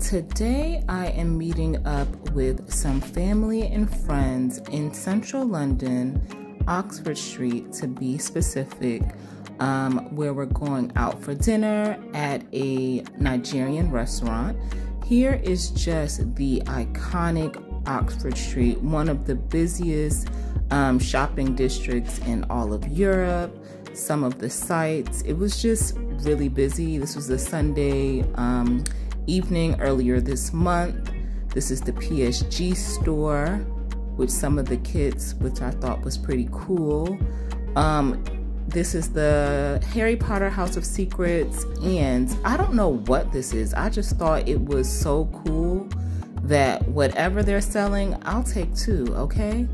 today I am meeting up with some family and friends in central London, Oxford Street to be specific, um, where we're going out for dinner at a Nigerian restaurant. Here is just the iconic Oxford Street, one of the busiest um, shopping districts in all of Europe. Some of the sites, it was just really busy. This was a Sunday um, evening earlier this month. This is the PSG store with some of the kits, which I thought was pretty cool. Um, this is the Harry Potter House of Secrets, and I don't know what this is. I just thought it was so cool that whatever they're selling, I'll take two, okay?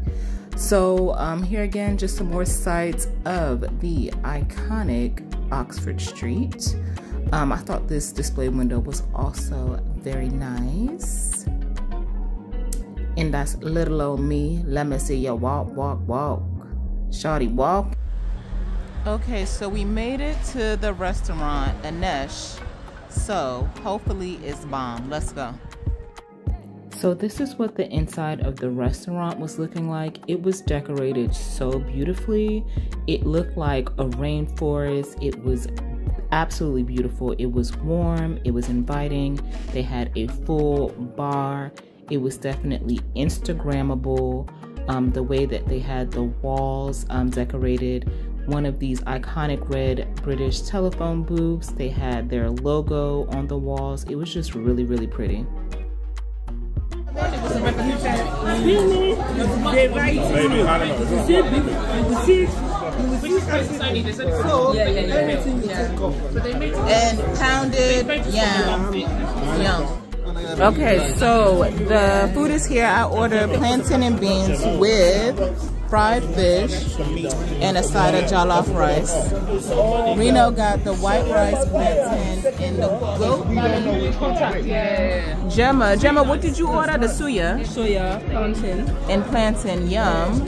So um, here again, just some more sights of the iconic Oxford Street. Um, I thought this display window was also very nice. And that's little old me. Let me see you walk, walk, walk. Shawty walk. Okay, so we made it to the restaurant, Enish. So hopefully it's bomb. Let's go. So this is what the inside of the restaurant was looking like. It was decorated so beautifully. It looked like a rainforest. It was absolutely beautiful. It was warm, it was inviting. They had a full bar. It was definitely Instagrammable. Um, the way that they had the walls um, decorated, one of these iconic red British telephone booths. They had their logo on the walls. It was just really, really pretty. And pounded yam. Yum. Okay, so the food is here. I ordered plantain and beans with fried fish and a side of jollof rice. Reno got the white rice, plantain, and the goat. Yeah. Gemma, Gemma, what did you order? The suya? Soya, plantain. And plantain, yum.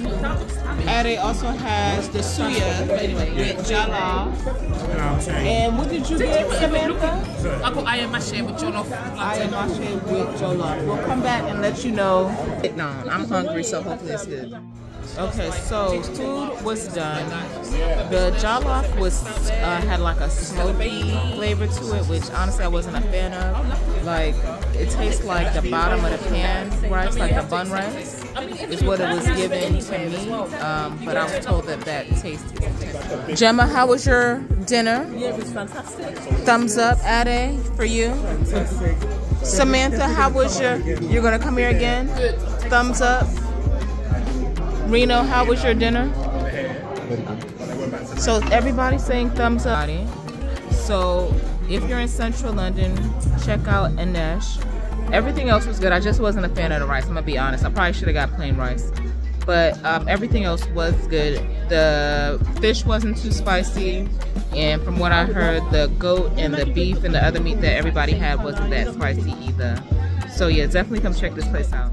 Ade also has the suya with jollof. And what did you get, Samantha? I got ayamase with jollof. Ayamase with jollof. We'll come back and let you know. I'm hungry, so hopefully it's good. Okay, so food was done. The jollof was uh, had like a smoky flavor to it, which honestly I wasn't a fan of. Like it tastes like the bottom of the pan rice, like the bun rice, is what it was given to me. Um, but I was told that that tasted. Gemma, how was your dinner? Yeah, it was fantastic. Thumbs up, Ade, for you. Samantha, how was your? You're gonna come here again? Thumbs up. Reno, how was your dinner? So everybody's saying thumbs up. So if you're in central London, check out Enish. Everything else was good. I just wasn't a fan of the rice. I'm gonna be honest. I probably should have got plain rice. But um, everything else was good. The fish wasn't too spicy. And from what I heard, the goat and the beef and the other meat that everybody had wasn't that spicy either. So yeah, definitely come check this place out.